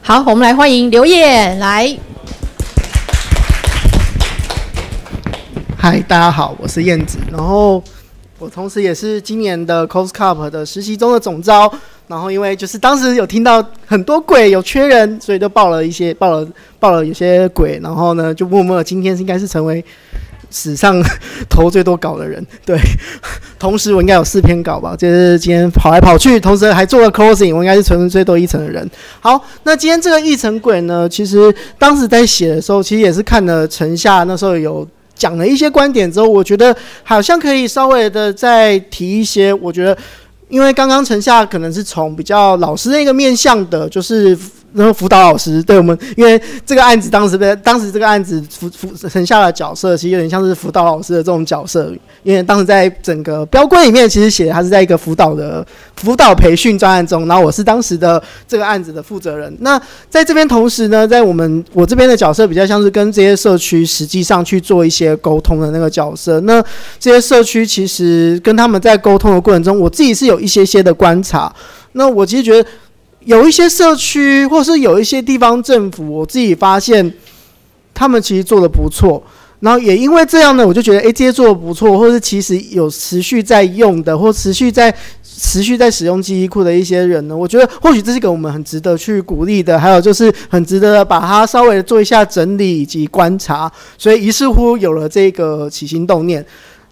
好，我们来欢迎刘烨来。嗨，大家好，我是燕子，然后我同时也是今年的 Cos Cup 的实习中的总招，然后因为就是当时有听到很多鬼有缺人，所以就报了一些报了报了有些鬼，然后呢就默默今天应该是成为史上 投最多稿的人，对，同时我应该有四篇稿吧，就是今天跑来跑去，同时还做了 closing，我应该是存最多一层的人。好，那今天这个一层鬼呢，其实当时在写的时候，其实也是看了城下那时候有。讲了一些观点之后，我觉得好像可以稍微的再提一些。我觉得，因为刚刚城下可能是从比较老师那个面向的，就是。然后辅导老师对我们，因为这个案子当时被当时这个案子辅辅剩下的角色，其实有点像是辅导老师的这种角色。因为当时在整个标规里面，其实写他是在一个辅导的辅导培训专案中，然后我是当时的这个案子的负责人。那在这边同时呢，在我们我这边的角色比较像是跟这些社区实际上去做一些沟通的那个角色。那这些社区其实跟他们在沟通的过程中，我自己是有一些些的观察。那我其实觉得。有一些社区，或是有一些地方政府，我自己发现他们其实做的不错。然后也因为这样呢，我就觉得，哎，这些做的不错，或是其实有持续在用的，或持续在持续在使用记忆库的一些人呢，我觉得或许这是给我们很值得去鼓励的。还有就是很值得把它稍微做一下整理以及观察。所以于是乎有了这个起心动念。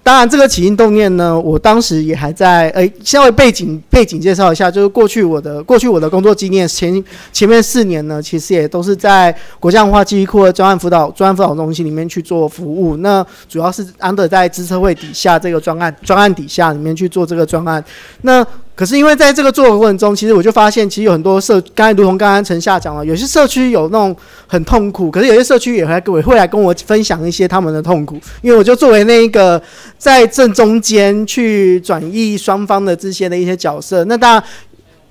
当然，这个起心动念呢，我当时也还在。诶，稍微背景背景介绍一下，就是过去我的过去我的工作经验，前前面四年呢，其实也都是在国家文化记忆库的专案辅导专案辅导中心里面去做服务。那主要是安德在资策会底下这个专案专案底下里面去做这个专案。那可是因为在这个做的过程中，其实我就发现，其实有很多社，刚才如同刚刚陈夏讲了，有些社区有那种很痛苦，可是有些社区也会会会来跟我分享一些他们的痛苦，因为我就作为那一个在正中间去转移双方的这些的一些角色，那当然。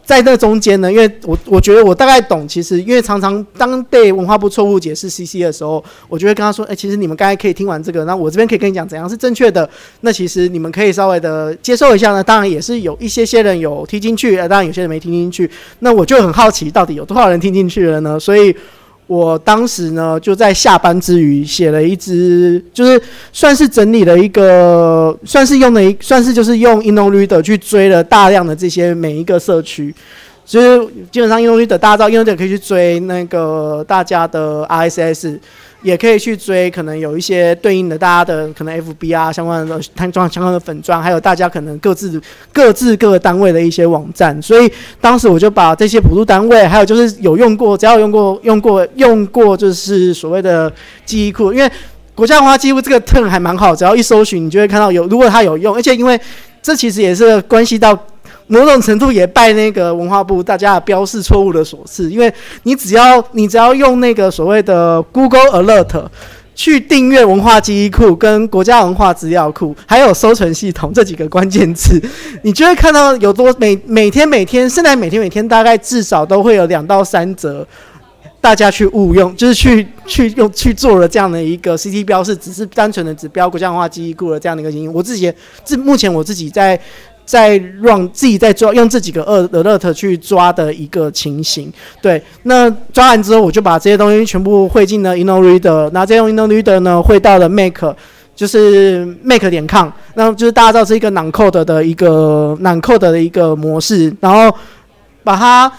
在那中间呢，因为我我觉得我大概懂，其实因为常常当被文化部错误解释 CC 的时候，我就会跟他说，哎，其实你们刚才可以听完这个，那我这边可以跟你讲怎样是正确的。那其实你们可以稍微的接受一下呢。当然也是有一些些人有听进去，当然有些人没听进去。那我就很好奇，到底有多少人听进去了呢？所以。我当时呢，就在下班之余写了一支，就是算是整理了一个，算是用了一，算是就是用 InnoReader 去追了大量的这些每一个社区，所以基本上 InnoReader 大家知道，InnoReader 可以去追那个大家的 RSS。也可以去追，可能有一些对应的大家的可能 FB 啊相关的摊装相关的粉砖，还有大家可能各自各自各个单位的一些网站。所以当时我就把这些补助单位，还有就是有用过，只要用过用过用过，就是所谓的记忆库，因为国家文化记忆库这个 term 还蛮好，只要一搜寻，你就会看到有，如果它有用，而且因为这其实也是关系到。某种程度也拜那个文化部大家的标示错误的所赐，因为你只要你只要用那个所谓的 Google Alert 去订阅文化记忆库跟国家文化资料库，还有收存系统这几个关键词，你就会看到有多每每天每天现在每天每天大概至少都会有两到三则，大家去误用，就是去去用去做了这样的一个 CT 标示，只是单纯的指标国家文化记忆库的这样的一个经营。我自己自目前我自己在。在让自己在抓用这几个二 alert 去抓的一个情形，对，那抓完之后，我就把这些东西全部汇进了 InnoReader，那再用 InnoReader 呢汇到了 Make，就是 Make 点 com，那就是大家知道是一个 non-code 的一个 non-code 的一个模式，然后把它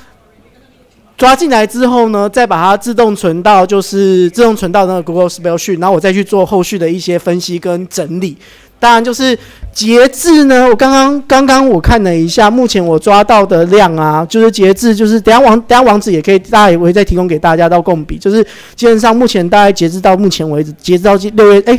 抓进来之后呢，再把它自动存到就是自动存到那个 Google Spreadsheet，然后我再去做后续的一些分析跟整理。当然，就是截至呢，我刚刚刚刚我看了一下，目前我抓到的量啊，就是截至，就是等下网等下网址也可以，大家也会再提供给大家到共比，就是基本上目前大概截至到目前为止，截至到六月，哎，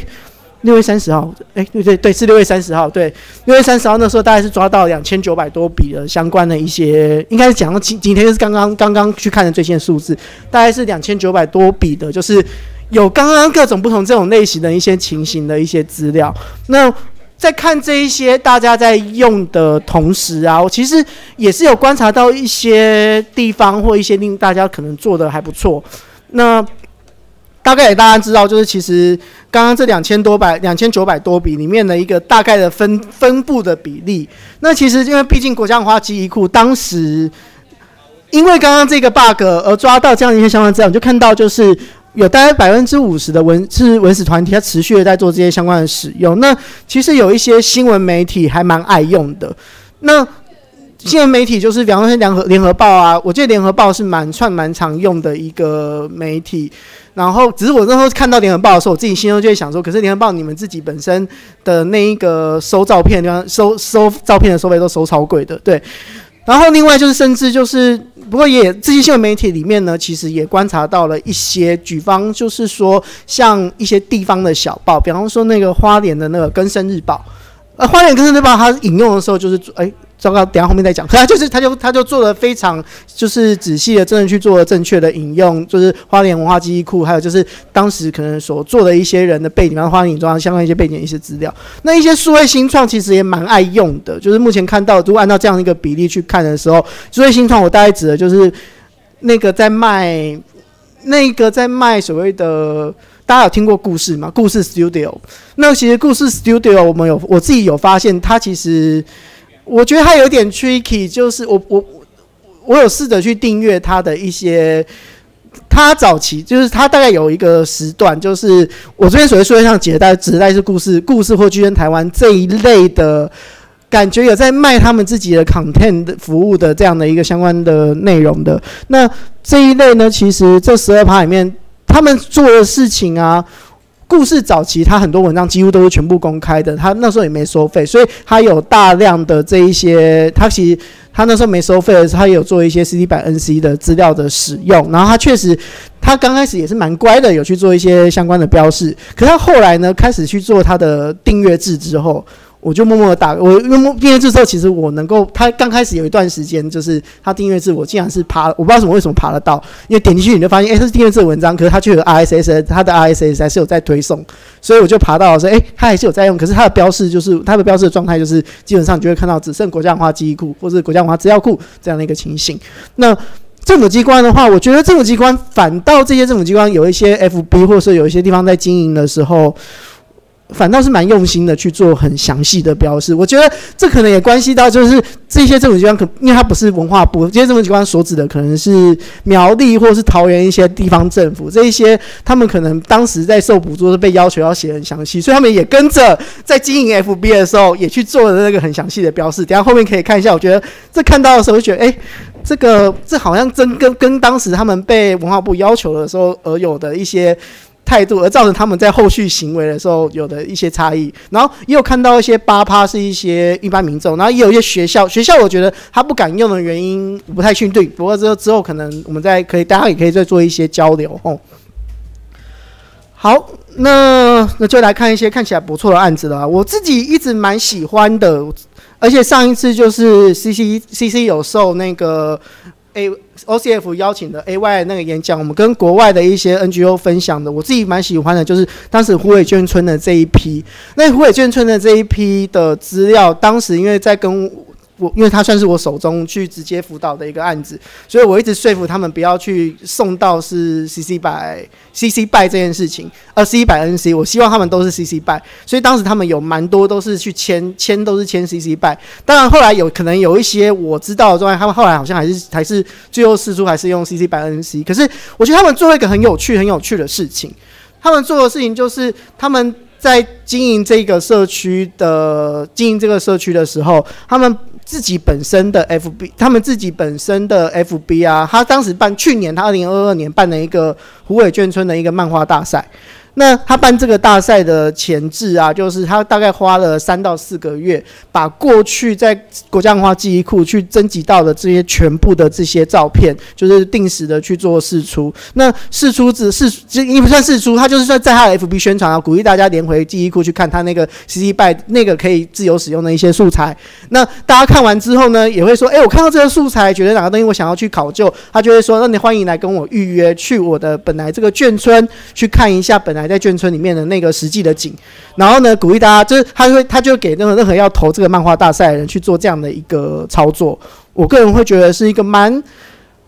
六月三十号，哎，对对对，是六月三十号，对，六月三十号那时候大概是抓到两千九百多笔的相关的一些，应该是讲到今今天就是刚刚刚刚去看的最新数字，大概是两千九百多笔的，就是。有刚刚各种不同这种类型的一些情形的一些资料，那在看这一些大家在用的同时啊，我其实也是有观察到一些地方或一些令大家可能做的还不错。那大概也大家知道，就是其实刚刚这两千多百两千九百多笔里面的一个大概的分分布的比例。那其实因为毕竟国家文化记忆库当时。因为刚刚这个 bug 而抓到这样一些相关资料，你就看到就是有大概百分之五十的文是文史团体，它持续的在做这些相关的使用。那其实有一些新闻媒体还蛮爱用的。那新闻媒体就是比方说联合联合报啊，我记得联合报是蛮串蛮常用的一个媒体。然后只是我那时候看到联合报的时候，我自己心中就会想说，可是联合报你们自己本身的那一个收照片地方收收照片的收费都收超贵的，对。然后另外就是甚至就是，不过也这些新闻媒体里面呢，其实也观察到了一些举方，就是说像一些地方的小报，比方说那个花莲的那个《根生日报》，呃，花莲《根生日报》它引用的时候就是哎。糟糕，等下后面再讲。他 就是，他就他就做了非常就是仔细的，真的去做了正确的引用，就是花莲文化记忆库，还有就是当时可能所做的一些人的背景，然后花莲影中相关一些背景一些资料。那一些数位新创其实也蛮爱用的，就是目前看到，如果按照这样一个比例去看的时候，数位新创我大概指的就是那个在卖那个在卖所谓的大家有听过故事吗？故事 Studio。那其实故事 Studio 我们有我自己有发现，它其实。我觉得它有点 tricky，就是我我我有试着去订阅它的一些，它早期就是它大概有一个时段，就是我这边所谓说像解带、指带是故事、故事或居间台湾这一类的感觉，有在卖他们自己的 content 服务的这样的一个相关的内容的。那这一类呢，其实这十二趴里面，他们做的事情啊。故事早期，他很多文章几乎都是全部公开的，他那时候也没收费，所以他有大量的这一些，他其实他那时候没收费的时候，他有做一些 CD 版 NC 的资料的使用，然后他确实，他刚开始也是蛮乖的，有去做一些相关的标示，可他后来呢，开始去做他的订阅制之后。我就默默的打我因为订阅制之后，其实我能够，他刚开始有一段时间，就是他订阅制，我竟然是爬，我不知道什么为什么爬得到，因为点进去你就发现，哎，他是订阅制的文章，可是它却有 RSS，它的 RSS 还是有在推送，所以我就爬到了说，哎，它还是有在用，可是它的标示就是它的标示的状态就是基本上你就会看到只剩国家文化记忆库或者国家文化资料库这样的一个情形。那政府机关的话，我觉得政府机关反倒这些政府机关有一些 FB 或者是有一些地方在经营的时候。反倒是蛮用心的去做很详细的标示，我觉得这可能也关系到就是这些政府机关可，因为它不是文化部，这些政府机关所指的可能是苗栗或是桃园一些地方政府，这一些他们可能当时在受补助是被要求要写很详细，所以他们也跟着在经营 FB 的时候也去做了那个很详细的标示。等下后面可以看一下，我觉得这看到的时候就觉得，哎，这个这好像真跟跟当时他们被文化部要求的时候而有的一些。态度而造成他们在后续行为的时候有的一些差异，然后也有看到一些八趴是一些一般民众，然后也有一些学校，学校我觉得他不敢用的原因不太确定，不过之后之后可能我们再可以大家也可以再做一些交流哦。好，那那就来看一些看起来不错的案子了，我自己一直蛮喜欢的，而且上一次就是 C C C C 有受那个。A O C F 邀请的 A Y 那个演讲，我们跟国外的一些 N G O 分享的，我自己蛮喜欢的，就是当时虎尾眷村的这一批。那虎尾眷村的这一批的资料，当时因为在跟。我因为他算是我手中去直接辅导的一个案子，所以我一直说服他们不要去送到是 CC 百 CC 拜这件事情，而 C 百 NC，我希望他们都是 CC 拜，所以当时他们有蛮多都是去签签都是签 CC 拜，当然后来有可能有一些我知道的状态，他们后来好像还是还是最后试出还是用 CC 百 NC，可是我觉得他们做了一个很有趣很有趣的事情，他们做的事情就是他们在经营这个社区的经营这个社区的时候，他们。自己本身的 FB，他们自己本身的 FB 啊，他当时办去年他二零二二年办了一个虎尾眷村的一个漫画大赛。那他办这个大赛的前置啊，就是他大概花了三到四个月，把过去在国家文化记忆库去征集到的这些全部的这些照片，就是定时的去做试出。那试出只是，这也不算试出，他就是在在他的 FB 宣传啊，鼓励大家连回记忆库去看他那个 CC 拜那个可以自由使用的一些素材。那大家看完之后呢，也会说，哎，我看到这个素材，觉得哪个东西我想要去考究，他就会说，那你欢迎来跟我预约，去我的本来这个眷村去看一下本来。还在眷村里面的那个实际的景，然后呢，鼓励大家，就是他会，他就给任何任何要投这个漫画大赛的人去做这样的一个操作。我个人会觉得是一个蛮，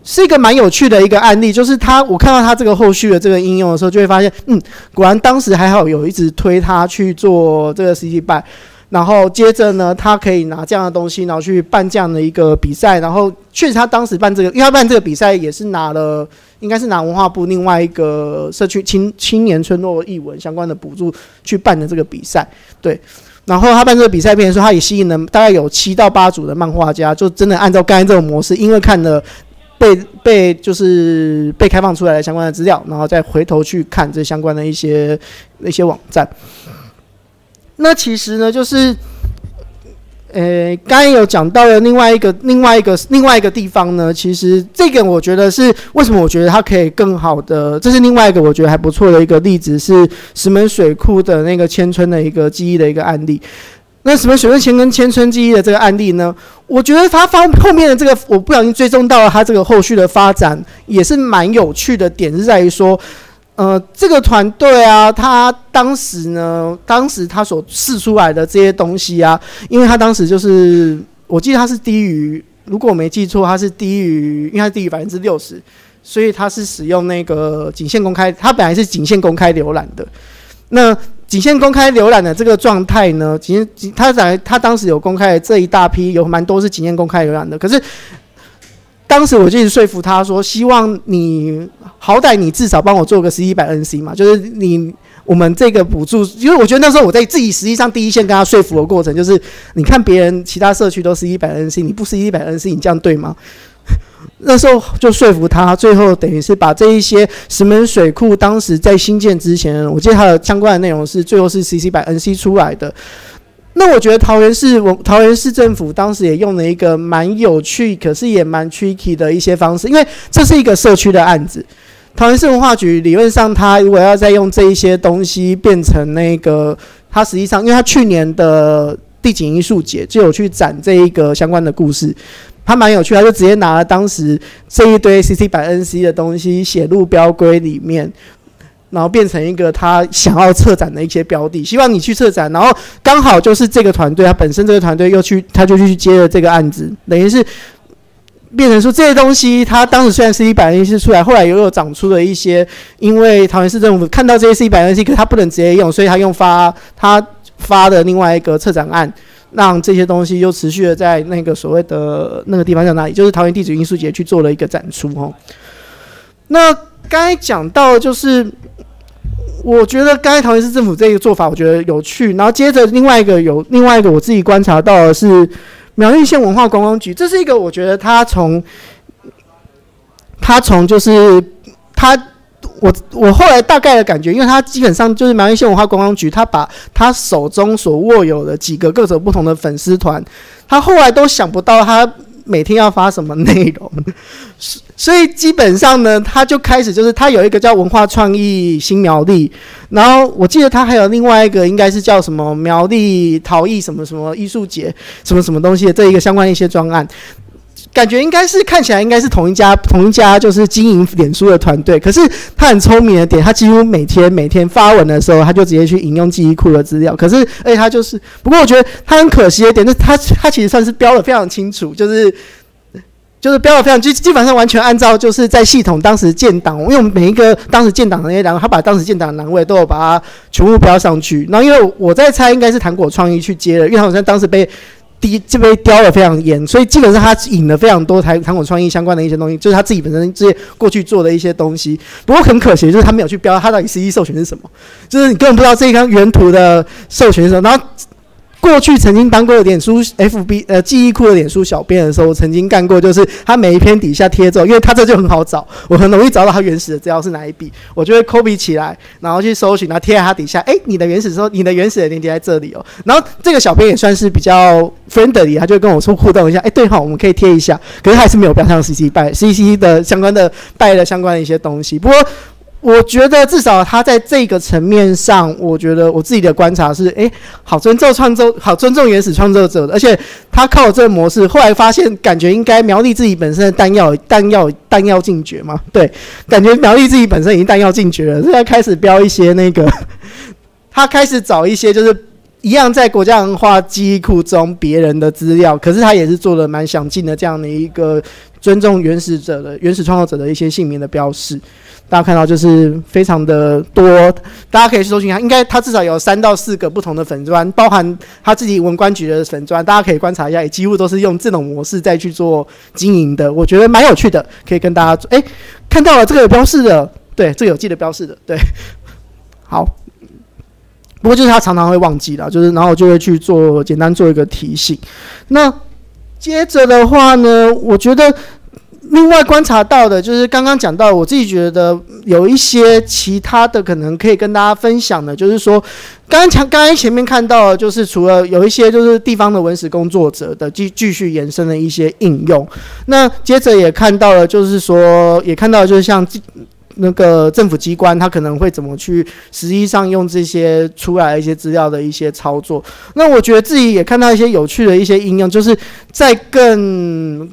是一个蛮有趣的一个案例。就是他，我看到他这个后续的这个应用的时候，就会发现，嗯，果然当时还好有一直推他去做这个 CT 办。然后接着呢，他可以拿这样的东西，然后去办这样的一个比赛，然后确实他当时办这个，因为他办这个比赛也是拿了，应该是拿文化部另外一个社区青青年村落艺文相关的补助去办的这个比赛，对。然后他办这个比赛，变成说他也吸引了大概有七到八组的漫画家，就真的按照刚才这种模式，因为看了。被 被就是被开放出来的相关的资料，然后再回头去看这相关的一些一些网站。那其实呢，就是呃，刚才有讲到的另外一个另外一个另外一个地方呢，其实这个我觉得是为什么？我觉得它可以更好的，这是另外一个我觉得还不错的一个例子，是石门水库的那个千村的一个记忆的一个案例。那什么水润前跟千春记忆的这个案例呢？我觉得他方后面的这个，我不小心追踪到了他这个后续的发展，也是蛮有趣的点，是在于说，呃，这个团队啊，他当时呢，当时他所试出来的这些东西啊，因为他当时就是，我记得他是低于，如果我没记错，他是低于，因为是低于百分之六十，所以他是使用那个仅限公开，他本来是仅限公开浏览的，那。仅限公开浏览的这个状态呢，仅仅他在他当时有公开这一大批，有蛮多是仅限公开浏览的。可是当时我就一直说服他说，希望你好歹你至少帮我做个十一百 NC 嘛，就是你我们这个补助，因为我觉得那时候我在自己实际上第一线跟他说服的过程，就是你看别人其他社区都是一百 NC，你不是一百 NC，你这样对吗？那时候就说服他，最后等于是把这一些石门水库当时在新建之前，我记得它的相关的内容是最后是 CC 百 NC 出来的。那我觉得桃园市我桃园市政府当时也用了一个蛮有趣，可是也蛮 tricky 的一些方式，因为这是一个社区的案子。桃园市文化局理论上，他如果要再用这一些东西变成那个，他实际上因为他去年的地景艺术节就有去展这一个相关的故事。他蛮有趣，他就直接拿了当时这一堆 CC 百 NC 的东西写入标规里面，然后变成一个他想要策展的一些标的，希望你去策展。然后刚好就是这个团队，他本身这个团队又去，他就去接了这个案子，等于是变成说这些东西，他当时虽然是一百 NC 出来，后来又有长出了一些，因为桃园市政府看到这些是一百 NC，可他不能直接用，所以他用发他发的另外一个策展案。让这些东西又持续的在那个所谓的那个地方在哪里？就是桃园地质艺术节去做了一个展出哦。那刚才讲到就是，我觉得刚才桃园市政府这个做法，我觉得有趣。然后接着另外一个有另外一个我自己观察到的是苗栗县文化观光局，这是一个我觉得他从他从就是他。我我后来大概的感觉，因为他基本上就是苗栗县文化观光局，他把他手中所握有的几个各种不同的粉丝团，他后来都想不到他每天要发什么内容，所以基本上呢，他就开始就是他有一个叫文化创意新苗栗，然后我记得他还有另外一个应该是叫什么苗栗陶艺什么什么艺术节什么什么东西这一个相关一些专案。感觉应该是看起来应该是同一家同一家就是经营脸书的团队，可是他很聪明的点，他几乎每天每天发文的时候，他就直接去引用记忆库的资料。可是，而且他就是，不过我觉得他很可惜的点，就是他他其实算是标的非常清楚，就是就是标的非常基基本上完全按照就是在系统当时建档，因为我们每一个当时建档的那些栏，他把当时建档的栏位都有把它全部标上去。然后因为我在猜，应该是糖果创意去接的，因为好像当时被。第一这边雕的非常严，所以基本上他引了非常多台糖果创意相关的一些东西，就是他自己本身这些过去做的一些东西。不过很可惜，就是他没有去标他到底实际授权是什么，就是你根本不知道这一张原图的授权是什么。然后。过去曾经当过脸书 FB 呃记忆库的脸书小编的时候，我曾经干过，就是他每一篇底下贴之后，因为他这就很好找，我很容易找到他原始的资料是哪一笔，我就会 copy 起来，然后去搜寻，然后贴在他底下。哎，你的原始说你的原始的链接在这里哦。然后这个小编也算是比较 friendly，他就跟我说互动一下。哎，对哈，我们可以贴一下，可是还是没有标上 CC 拜 CC 的相关的拜的相关的一些东西。不过。我觉得至少他在这个层面上，我觉得我自己的观察是，哎，好尊重创作，好尊重原始创作者的，而且他靠这个模式，后来发现感觉应该苗栗自己本身的弹药弹药弹药尽绝嘛，对，感觉苗栗自己本身已经弹药尽绝了，现在开始标一些那个，他开始找一些就是一样在国家文化记忆库中别人的资料，可是他也是做了蛮详尽的这样的一个尊重原始者的原始创作者的一些姓名的标示。大家看到就是非常的多，大家可以去搜寻一下，应该他至少有三到四个不同的粉砖，包含他自己文官局的粉砖，大家可以观察一下，也几乎都是用这种模式再去做经营的，我觉得蛮有趣的，可以跟大家做哎看到了这个有标示的，对，这个有记得标示的，对，好。不过就是他常常会忘记了，就是然后就会去做简单做一个提醒。那接着的话呢，我觉得另外观察到的就是刚刚讲到，我自己觉得有一些其他的可能可以跟大家分享的，就是说刚刚前刚刚前面看到，就是除了有一些就是地方的文史工作者的继继续延伸的一些应用，那接着也看到了，就是说也看到就是像。那个政府机关，他可能会怎么去实际上用这些出来一些资料的一些操作？那我觉得自己也看到一些有趣的一些应用，就是在更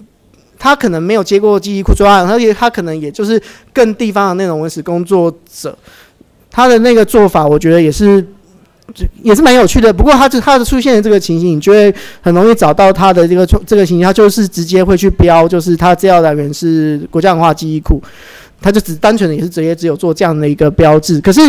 他可能没有接过记忆库专案，而且他可能也就是更地方的那种文史工作者，他的那个做法，我觉得也是也是蛮有趣的。不过他就他的出现的这个情形，你就会很容易找到他的这个这个情形，他就是直接会去标，就是他资料来源是国家文化记忆库。他就只单纯的也是直接只有做这样的一个标志，可是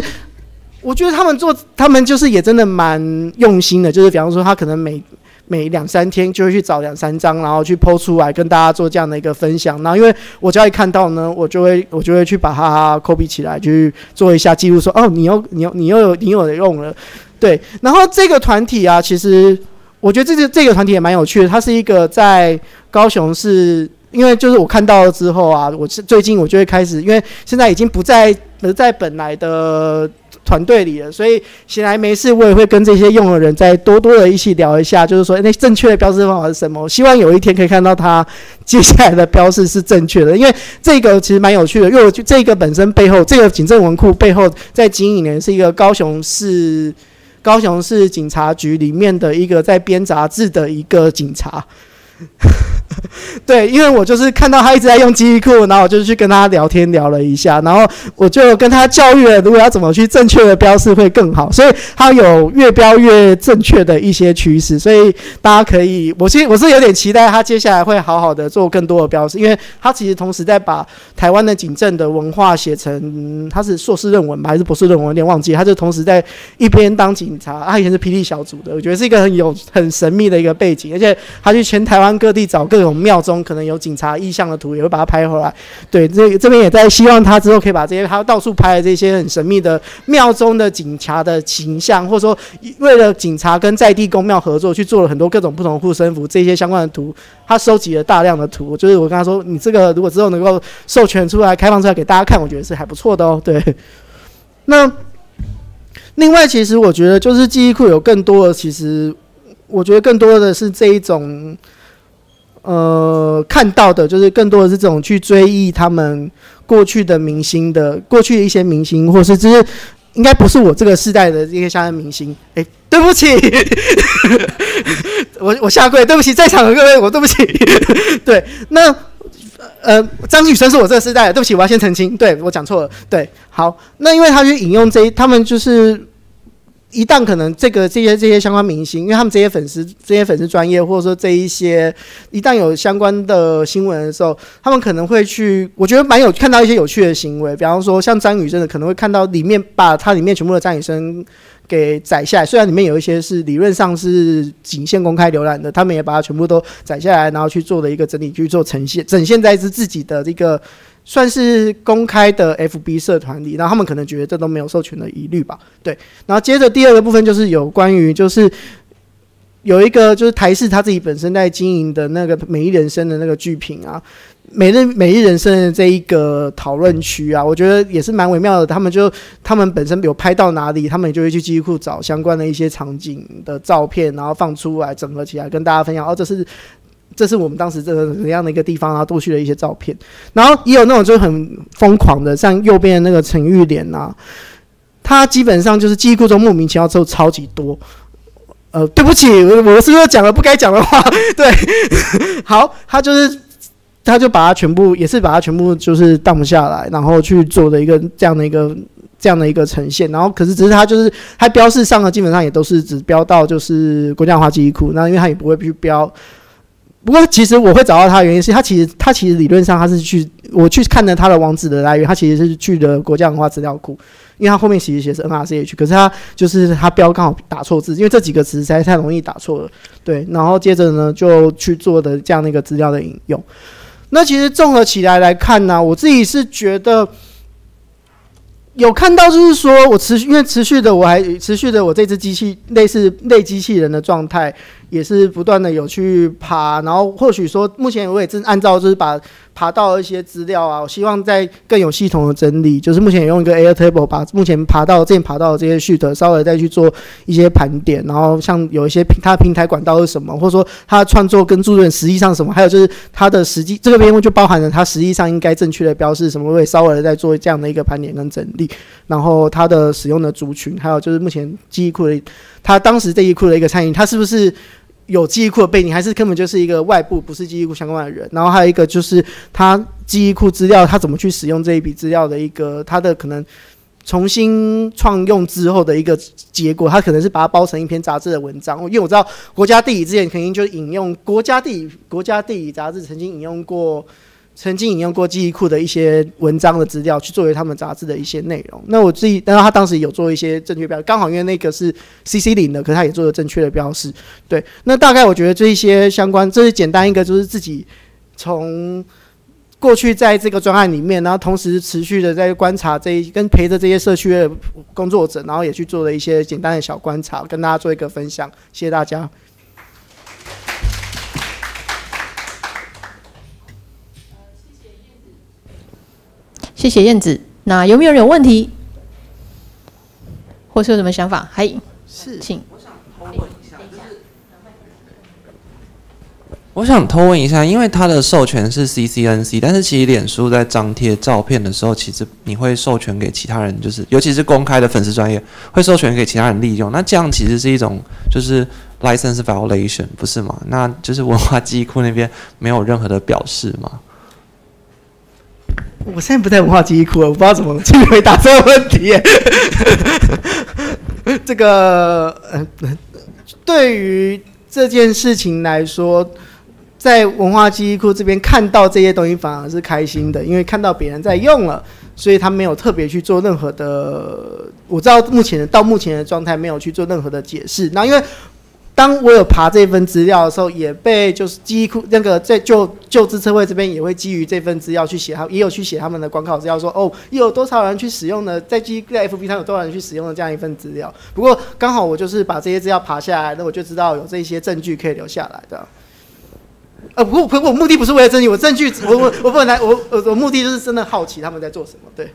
我觉得他们做，他们就是也真的蛮用心的，就是比方说他可能每每两三天就会去找两三张，然后去剖出来跟大家做这样的一个分享。然后因为我只要一看到呢，我就会我就会去把它 copy 起来，去做一下记录，说哦，你又你又你又有你有用了，对。然后这个团体啊，其实我觉得这个这个团体也蛮有趣的，它是一个在高雄市。因为就是我看到了之后啊，我是最近我就会开始，因为现在已经不在不在本来的团队里了，所以闲来没事我也会跟这些用的人再多多的一起聊一下，就是说那正确的标识方法是什么？希望有一天可以看到他接下来的标识是正确的，因为这个其实蛮有趣的，因为这个本身背后，这个警政文库背后在经营的是一个高雄市高雄市警察局里面的一个在编杂志的一个警察。对，因为我就是看到他一直在用记忆库，然后我就去跟他聊天聊了一下，然后我就跟他教育了，如果要怎么去正确的标示会更好，所以他有越标越正确的一些趋势，所以大家可以，我其实我是有点期待他接下来会好好的做更多的标示，因为他其实同时在把台湾的警政的文化写成，他是硕士论文吧还是博士论文，有点忘记，他就同时在一边当警察，他以前是霹雳小组的，我觉得是一个很有很神秘的一个背景，而且他去全台湾各地找各这种。庙中可能有警察意向的图，也会把它拍回来。对，这这边也在希望他之后可以把这些他到处拍的这些很神秘的庙中的警察的形象，或者说为了警察跟在地公庙合作，去做了很多各种不同护身符这些相关的图，他收集了大量的图。就是我跟他说，你这个如果之后能够授权出来、开放出来给大家看，我觉得是还不错的哦。对，那另外其实我觉得就是记忆库有更多的，其实我觉得更多的是这一种。呃，看到的就是更多的是这种去追忆他们过去的明星的过去的一些明星，或是就是应该不是我这个世代的一些相关明星。哎，对不起，我我下跪，对不起在场的各位，我对不起。对，那呃，张雨生是我这个世代，对不起，我要先澄清，对我讲错了。对，好，那因为他去引用这一，他们就是。一旦可能这个这些这些相关明星，因为他们这些粉丝这些粉丝专业，或者说这一些一旦有相关的新闻的时候，他们可能会去，我觉得蛮有看到一些有趣的行为，比方说像张雨生的，可能会看到里面把它里面全部的张雨生给载下来，虽然里面有一些是理论上是仅限公开浏览的，他们也把它全部都载下来，然后去做了一个整理，去做呈现，展现在是自己的这个。算是公开的 FB 社团里，然后他们可能觉得这都没有授权的疑虑吧。对，然后接着第二个部分就是有关于就是有一个就是台视他自己本身在经营的那个美丽人生的那个剧评啊，每日每日人生的这一个讨论区啊，我觉得也是蛮微妙的。他们就他们本身有拍到哪里，他们也就会去记忆库找相关的一些场景的照片，然后放出来整合起来跟大家分享。哦，这是。这是我们当时这个怎样的一个地方啊？都去了一些照片，然后也有那种就很疯狂的，像右边的那个陈玉莲呐，他基本上就是记忆库中莫名其妙之后超级多。呃，对不起，我我是不是讲了不该讲的话？对，好，他就是他就把它全部也是把它全部就是荡下来，然后去做的一个这样的一个。这样的一个呈现。然后可是只是它就是它标示上的基本上也都是只标到就是国家文化记忆库，那因为它也不会去标。不过其实我会找到它的原因是它其实它其实理论上它是去我去看了它的网址的来源，它其实是去的国家文化资料库。因为它后面其实写是 NRCH，可是它就是它标刚好打错字，因为这几个词实在太容易打错了。对，然后接着呢就去做的这样的一个资料的引用。那其实综合起来来看呢，我自己是觉得有看到，就是说我持续因为持续的我还持续的我这只机器类似类机器人的状态。也是不断的有去爬，然后或许说，目前我也正按照就是把爬到一些资料啊，我希望在更有系统的整理，就是目前也用一个 Airtable 把目前爬到之前爬到的这些 sheet 稍微再去做一些盘点，然后像有一些平它平台管道是什么，或者说它的创作跟注润实际上什么，还有就是它的实际这个边就包含了它实际上应该正确的标示什么，会稍微的在做这样的一个盘点跟整理，然后它的使用的族群，还有就是目前记忆库的它当时这一库的一个餐饮，它是不是？有记忆库的背景，还是根本就是一个外部不是记忆库相关的人。然后还有一个就是他记忆库资料，他怎么去使用这一笔资料的一个他的可能重新创用之后的一个结果，他可能是把它包成一篇杂志的文章。因为我知道国家地理之前肯定就引用国家地理国家地理杂志曾经引用过。曾经引用过记忆库的一些文章的资料，去作为他们杂志的一些内容。那我自己，然后他当时有做一些正确标，刚好因为那个是 CC 零的，可是他也做了正确的标示。对，那大概我觉得这一些相关，这是简单一个，就是自己从过去在这个专案里面，然后同时持续的在观察这一跟陪着这些社区的工作者，然后也去做了一些简单的小观察，跟大家做一个分享。谢谢大家。谢谢燕子。那有没有人有问题，或是有什么想法？还是请。我想偷问一下，就是我想偷问一下，因为它的授权是 CCNC，但是其实脸书在张贴照片的时候，其实你会授权给其他人，就是尤其是公开的粉丝专业，会授权给其他人利用。那这样其实是一种就是 license violation，不是吗？那就是文化记忆库那边没有任何的表示吗？我现在不在文化记忆库，我不知道怎么去回答这个问题。这个呃，对于这件事情来说，在文化记忆库这边看到这些东西反而是开心的，因为看到别人在用了，所以他没有特别去做任何的。我知道目前到目前的状态没有去做任何的解释。那因为。当我有爬这份资料的时候，也被就是记忆库那个在就就资测会这边也会基于这份资料去写，他也有去写他们的广考资料，说哦，有多少人去使用的，在记在 FB 上有多少人去使用的这样一份资料。不过刚好我就是把这些资料爬下来，那我就知道有这些证据可以留下来的。呃，不过我目的不是为了证据，我证据我我我不能来，我我我目的就是真的好奇他们在做什么，对，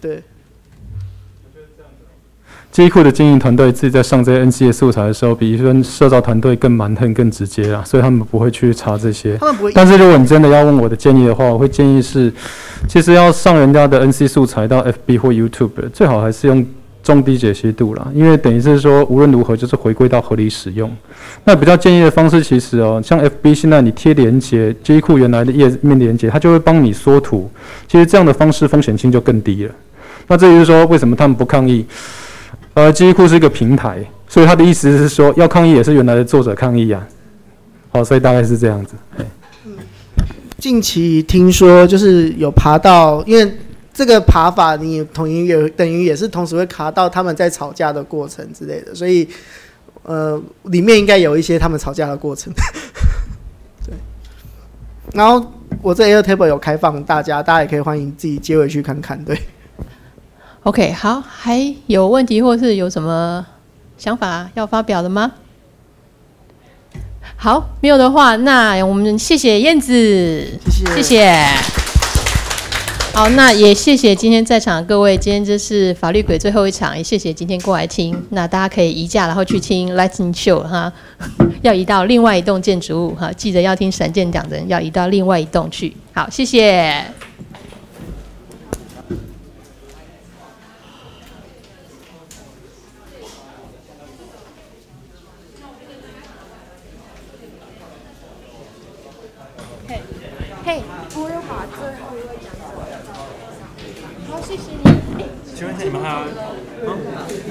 对。记忆库的经营团队自己在上这些 NC 的素材的时候，比一般社造团队更蛮横、更直接啊，所以他们不会去查这些。他们不会。但是如果你真的要问我的建议的话，我会建议是，其实要上人家的 NC 素材到 FB 或 YouTube，最好还是用中低解析度啦，因为等于是说无论如何就是回归到合理使用。那比较建议的方式，其实哦，像 FB 现在你贴连接，机库原来的页面连接，它就会帮你缩图。其实这样的方式风险性就更低了。那至于说为什么他们不抗议？呃，记忆库是一个平台，所以他的意思是说，要抗议也是原来的作者抗议啊。好，所以大概是这样子。近期听说就是有爬到，因为这个爬法，你统一也等于也是同时会卡到他们在吵架的过程之类的，所以呃，里面应该有一些他们吵架的过程。对。然后我这 Airtable 有开放，大家大家也可以欢迎自己接回去看看，对。OK，好，还有问题或是有什么想法要发表的吗？好，没有的话，那我们谢谢燕子，谢谢。好，那也谢谢今天在场各位，今天这是法律鬼最后一场，也谢谢今天过来听。那大家可以移驾，然后去听 Lightning Show 哈，要移到另外一栋建筑物哈，记得要听闪电讲的人要移到另外一栋去。好，谢谢。嘿，我要把最后一位讲者放在上面。好，谢谢你。请问一下你们还要？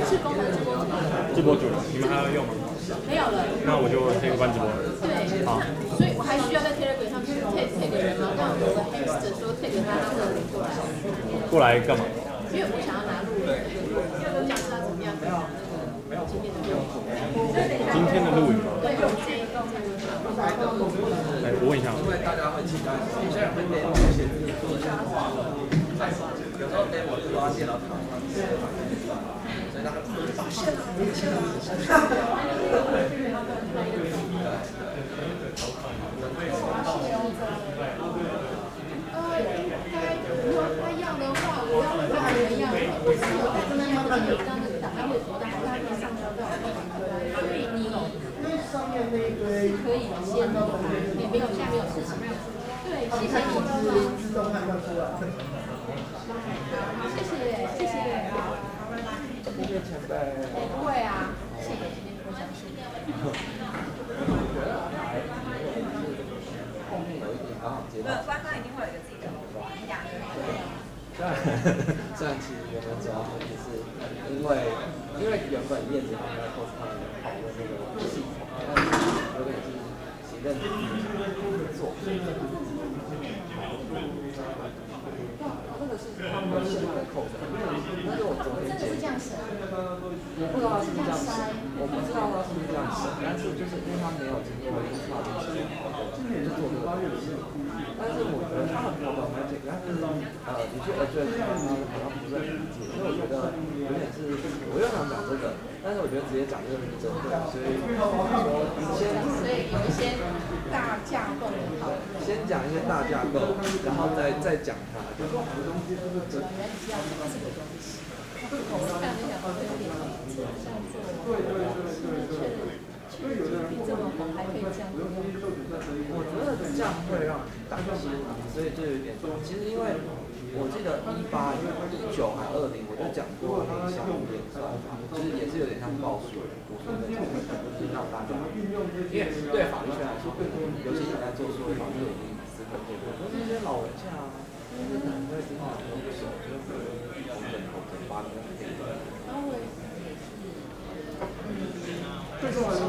是功能直播主直播主了，你们还要用吗？没有了。那我就先关直播了。对，好，所以我还需要在 Telegram 上去 tag tag 人吗？让我的 hamster 说 tag 他让人过来，过来干嘛？因为我想要拿录音，我想知道怎么样分享那个今天的内容。今天的录影吗？对，我建议跟我们来，我问一下。呃，应该如果他要的话，我要跟别人一样，我是有在跟他要的，有当那个档案会多大，还是他可以上交到我所以你上面那一堆可以先也没有现在没有事情，对，谢。谢你，自动判断出来。谢谢。谢谢，谢谢。前辈，哎不会啊，谢谢。今天分享是。没有，官方一定会有一个自己的雅的。虽然虽然其实原本主要目的是因为因为原本叶子他们在 cos 他们讨论那个系统，但是有点是行政自己做，所以那个是他们现在的 cos，但是我昨天真的是这样审，我不知道他是不是这样审，我不知道他是这样审，但是就是因为他没有经过一跨的系统，就做这个东西。但是我觉得他很多的 magic，但是呃，你去 address 它，它好像不是，所以我觉得有点是，我又想讲这个，但是我觉得直接讲就很针对，所以说先所以有一些大架构的讨论。先讲一些大架构，然后再再讲它，就是原来你是要讲这个东西，我看那想说有点这样做，确确实比这么红还可以这样用。我觉得这样会让你担心，所以就有点多。其实因为我记得一八、一九还二零，我就讲过很像一点算法，就是也是有点像报数、读书那种，就是让大家，因为对法律圈来说，尤其你在做所谓法律领域思考这个，都是一些老人家啊，就是可能会经常都不熟，就可能同等同等八个人可以。然后我也是，嗯，最重要的